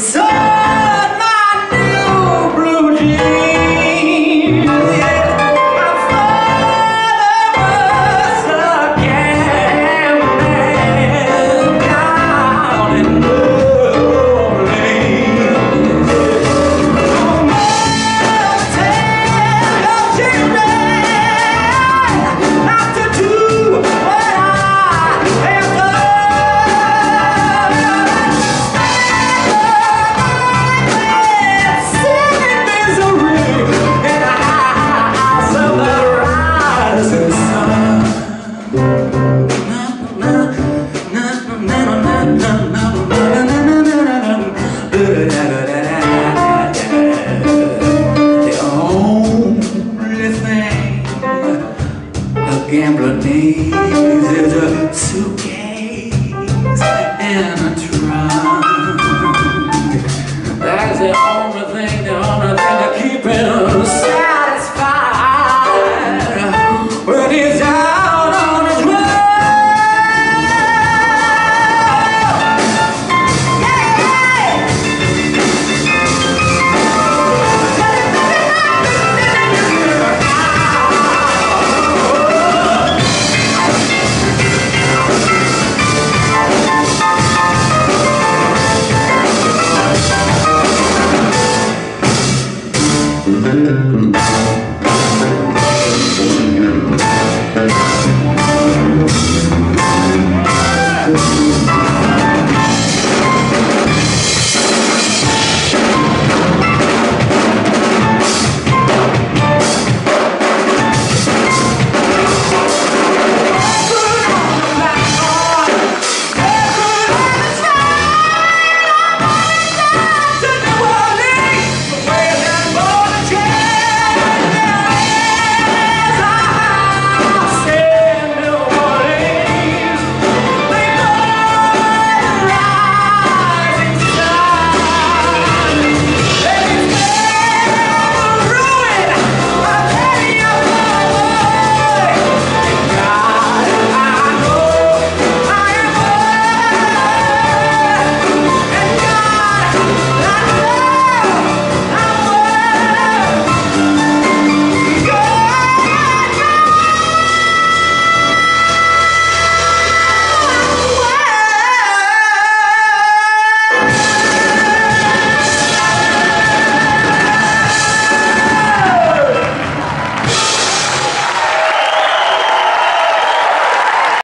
so gambler needs is a suitcase and a trunk.